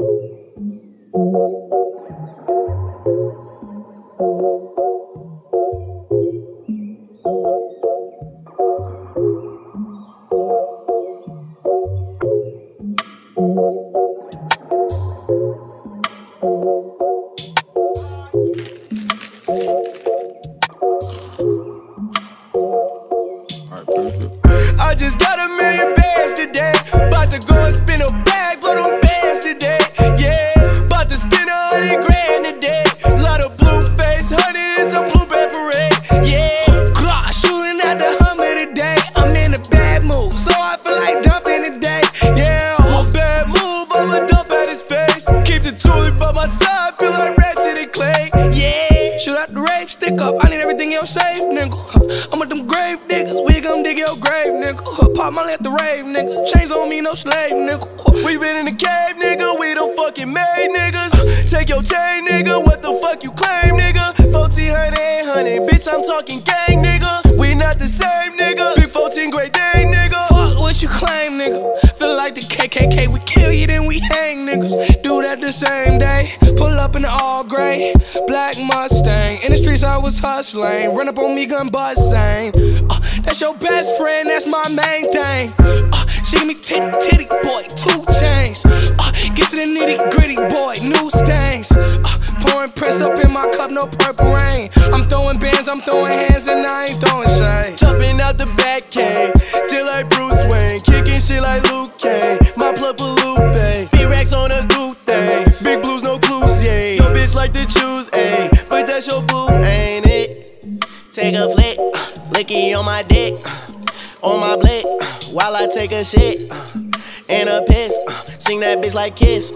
Thank you. I need everything else safe, nigga. I'm with them grave niggas, we gon' dig your grave, nigga. Pop my at the rave, nigga. Chains on me, no slave, nigga. We been in the cave, nigga. We don't fucking made niggas. Take your chain, nigga. What the fuck you claim, nigga? 1400 ain't honey, bitch. I'm talking gang, nigga. We not the same, nigga. Big 14 Great Dane, nigga. Fuck what you claim, nigga. Feel like the KKK. We kill you, then we hang, niggas. Do that the same day. Pull up in the all gray, black Mustang. Streets, I was hustling. Run up on me, gun buzzing. Uh, that's your best friend, that's my main thing. Uh, she give me titty, Tity Boi, 2 Chainz. Uh, get to the nitty gritty, boy, new stains. Uh, pouring press up in my cup, no purple rain. I'm throwing bands, I'm throwing hands, and I ain't throwing shade. Jumping out the Batcave, just like Bruce Wayne. Kicking shit like ain't it? Take a flick, uh, licky on my dick, uh, on my blick, uh, while I take a shit, and a piss. Sing that bitch like Kiss.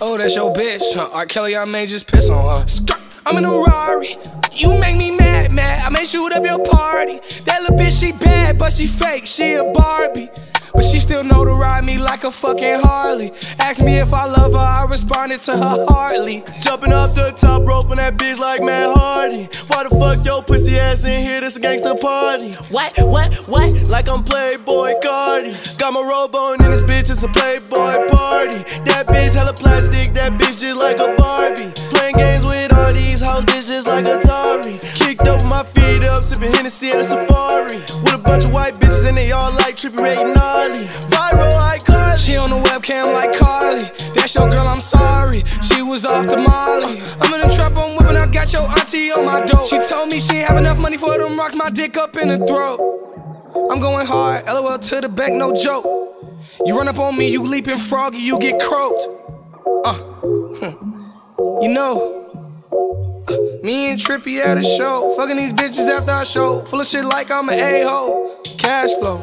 Oh, that's your bitch. Huh? R. Kelly, I may just piss on her. Skirt. I'm in a Rari. You make me mad, mad. I may shoot up your party. That little bitch, she bad, but she fake. She a Barbie. But she still know to ride me like a fucking Harley. Ask me if I love her, I responded to her hardly. Jumping off the top rope on that bitch like Matt Hardy. Why the fuck yo pussy ass in here? This a gangsta party. What, what, what? Like I'm Playboi Carti. Got my robe on in this bitch, it's a Playboy party. That bitch hella plastic, that bitch just like a Barbie. Playing games with all these hoes, bitch just like Atari. Kicked up my feet up, sipping Hennessy at a safari. Told me she have enough money for them rocks, my dick up in the throat. I'm going hard, LOL to the bank, no joke. You run up on me, you leaping froggy, you get croaked. Uh, you know. uh, Me and Trippie at a show, fucking these bitches after I show. Full of shit like I'm an a-hole. Cash flow,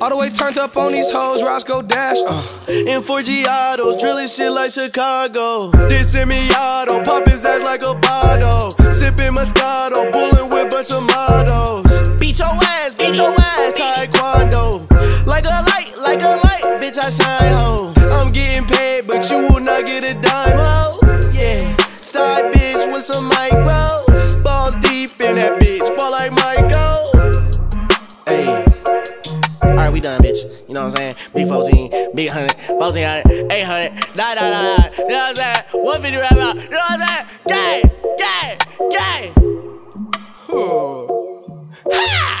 all the way turned up on these hoes. Roscoe Dash, uh. In 4G autos, drilling shit like Chicago. This semi-auto, pop his ass like a bottle. Sipping Moscato, bullin' with bunch of models. Beat your ass, beat your ass. Taekwondo, like a light, like a light, bitch I shine ho. I'm getting paid, but you will not get a dime ho. Yeah, side bitch with some micros, Alright, we done, bitch. You know what I'm saying? Big 14, big 100, 1400, 800, nah, nah, nah, nah. You know what I'm saying? 150 right now. You know what I'm saying? Gang, gang, gang. Ha!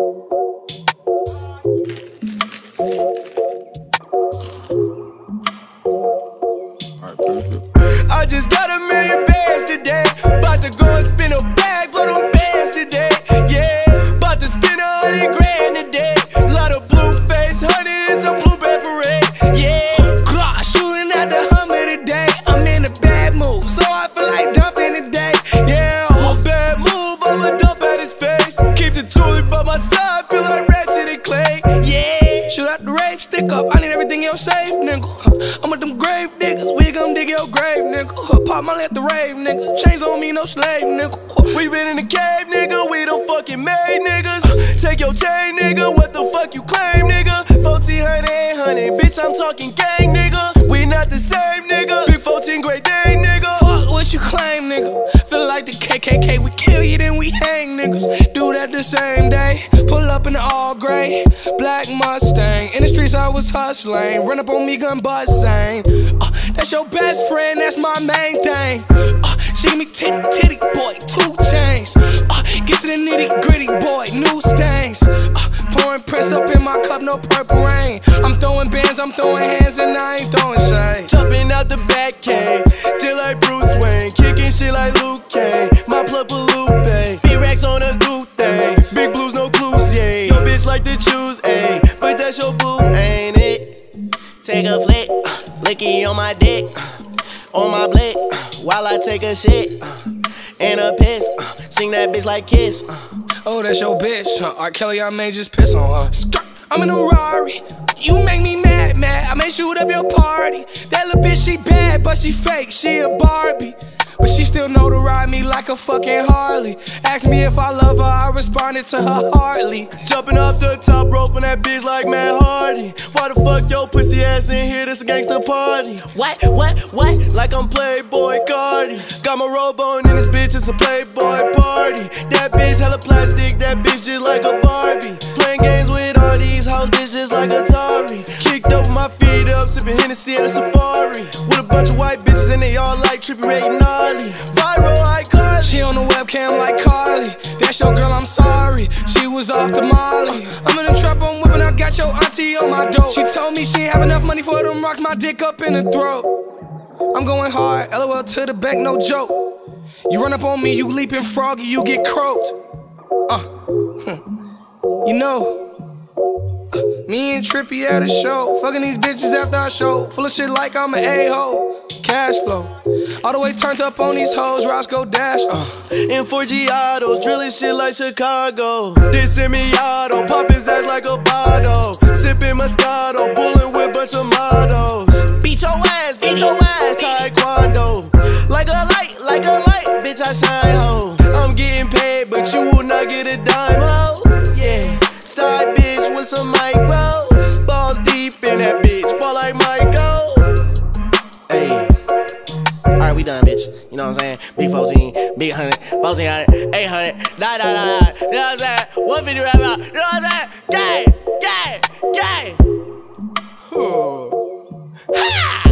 I need everything else safe, nigga. I'm with them grave niggas. We gon' dig your grave, nigga. Pop my at the rave, nigga. Chains on me, no slave, nigga. We been in the cave, nigga. We don't fucking made niggas. Take your chain, nigga. What the fuck you claim, nigga? 1400, 800. Bitch, I'm talking gang, nigga. We not the same, nigga. Big 14 Great Dane, nigga. Fuck what you claim, nigga. Feel like the KKK. We kill you, then we hang, niggas. Do that the same day. Up in the all gray, black Mustang. In the streets, I was hustling. Run up on me, gun busting. Uh, that's your best friend, that's my main thing. Uh, she me titty, Tity Boi, 2 Chainz. Uh, get to the nitty gritty, boy, new stains. Uh, pouring press up in my cup, no purple rain. I'm throwing bands, I'm throwing hands, and I ain't throwing shade. Jumping out the Batcave, just like Bruce ain't it? Take a flick, uh, licky on my dick, uh, on my blick, uh, while I take a shit, and a piss. Sing that bitch like Kiss. Oh, that's your bitch. Huh? R. Kelly, I may just piss on her. Skirt. I'm in a Rari. You make me mad, mad. I may shoot up your party. That little bitch, she bad, but she fake. She a Barbie. But she still know to ride me like a fucking Harley. Ask me if I love her, I responded to her hardly. Jumping off the top rope on that bitch like Matt Hardy. Why the fuck yo pussy ass in here? This a gangsta party. What, what, what? Like I'm Playboi Carti. Got my robe on in this bitch, it's a Playboy party. That bitch hella plastic, that bitch just like a Barbie. Playing games with all these hoes, bitch just like Atari. Kicked up my feet up, sipping Hennessy at a safari. With a bunch of white bitches and they all like trippy Ray Gnarly. Viral icon. She on the webcam like Carly. That's your girl, I'm sorry. She was off the molly. I'm in the trap, I'm whipping. I got your auntie on my dope. She told me she ain't have enough money for them rocks. My dick up in the throat. I'm going hard. LOL to the bank, no joke. You run up on me, you leaping froggy, you get croaked. Uh, you know. uh, Me and Trippie at a show, fucking these bitches after I show. Full of shit like I'm an a-hole. Cash flow, all the way turned up on these hoes. Roscoe Dash, uh. In 4G autos, drilling shit like Chicago. This semi-auto, pop his ass like a bottle. Sipping Moscato, bullin' with bunch of models. Beat your ass, beat your ass. Taekwondo, Alright, we done, bitch. You know what I'm saying? Big 14, big 100, 1400, 800, da da da da. You know what I'm saying? 150 rap out. You know what I'm saying? Gang, gang, gang. Huh. Ha!